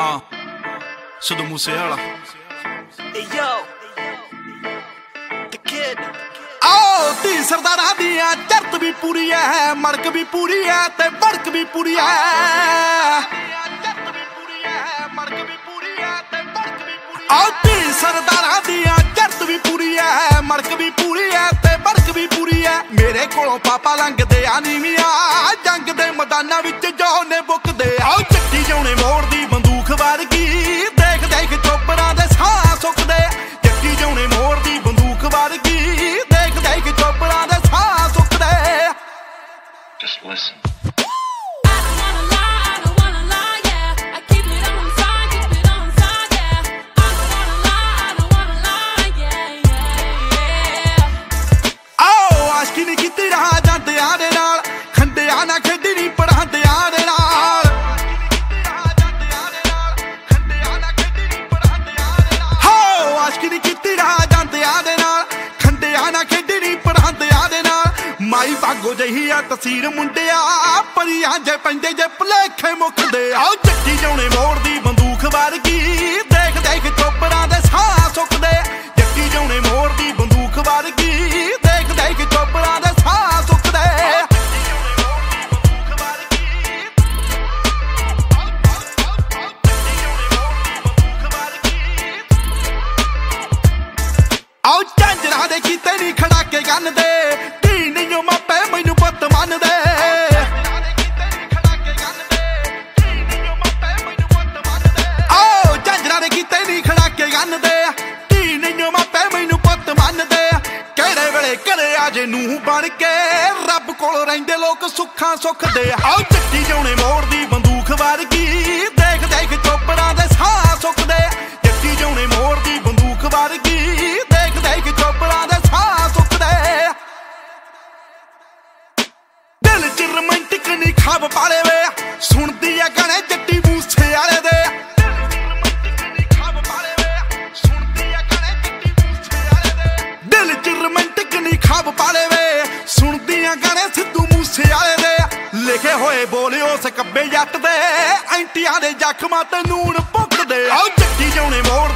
ਆ ਸਿੱਧੂ ਮੂਸੇ ਵਾਲਾ Hey yo, the kid. ਆਓ ਤੀ ਸਰਦਾਰਾਂ ਦੀਆਂ ਚਰਤ ਵੀ ਪੂਰੀ ਐ ਮੜਕ ਵੀ ਪੂਰੀ ਐ ਤੇ ਬੜਕ ਵੀ ਪੂਰੀ ਐ। ਆਓ ਤੀ ਸਰਦਾਰਾਂ ਦੀਆਂ ਚਰਤ ਵੀ ਪੂਰੀ ਐ ਮੜਕ ਵੀ ਪੂਰੀ ਐ ਤੇ ਬੜਕ ਵੀ ਪੂਰੀ ਐ। ਮੇਰੇ ਕੋਲੋਂ ਪਾਪਾ ਲੰਘਦੇ ਆ ਨੀਵੀਆਂ ਜੰਗ ਦੇ ਮੈਦਾਨਾਂ ਵਿੱਚ ਜੋ ਨੇ ਮਾਈ ਭਾਗੋ ਜਹੀ ਆ ਤਸਵੀਰ ਮੁੰਡਿਆ। ਪਰੀਆਂ ਜੇ ਪੈਂਦੇ, ਜੇ ਭਲੇਖੇ ਮੁੱਕਦੇ ਆਓ ਚੱਟੀ ਜਾਉਣੇ ਮੋੜ ਦੀ ਬੰਦੂਕ ਵਰਗੀ। ਦੇਖ ਦੇਖ ਚੋਪਰਾਂ ਦੇ ਸਾਹ ਸੁੱਕਦੇ। ਚੱਟੀ ਜਾਉਣੇ ਮੋੜ ਦੀ ਬੰਦੂਕ ਵਰਗੀ। ਦੇਖ ਦੇਖ ਚੋਪਰਾਂ ਦੇ ਸਾਹ ਸੁੱਕਦੇ। ਆਓ ਝਾਂਜਰਾਂ ਦੇ ਕੀਤੇ ਨਹੀਂ ਖੜਾ ਕੇ ਗੰਨ ਦੇ ਖੜਾ ਕੇ ਗੰਨ ਨਹੀਂ ਮਾਪੇ ਮੈਨੂੰ ਪੁੱਤ ਮੰਨਦੇ ਕਿਹੜੇ ਵੇਲੇ ਘਰੇ ਆ ਜੇ ਨੂੰ ਬਣ ਕੇ? ਰੱਬ ਕੋਲ ਰਹਿੰਦੇ ਲੋਕ ਸੁੱਖਾਂ ਸੁੱਖ ਦੇ ਆਓ ਚੱਟੀ ਜਾਉਣੇ ਮੋੜ ਦੀ ਬੰਦੂਕ ਵਰਗੀ। ਦੇਖ ਦੇਖ ਚੋਪਰਾਂ ਦੇ ਸਾਹ ਸੁੱਕਦੇ ਚੱਟੀ ਜਾਉਣੇ ਮੋੜ ਦੀ ਬੰਦੂਕ ਵਰਗੀ। ਦੇਖ ਦੇਖ ਚੋਪਰਾਂ ਦੇ ਸਾਹ ਸੁੱਕਦੇ ਦਿਲ ਚ ਰੋਮਾਂਟਿਕ ਨਹੀਂ ਖਾਬ ਪਾਲੇ ਵੇ ਸੁਣਦੀ ਆ ਗਾਣੇ ਜੱਟੀ ਬੋਲਿਓ ਸਕੱਬੇ ਜੱਟ ਦੇ ਐਂਟੀਆਂ ਦੇ ਜ਼ਖਮਾਂ ਤੇ ਨੂਣ ਭੁੱਕਦੇ ਆਓ ਜੱਟੀ ਜਾਉਣੇ ਮੋੜ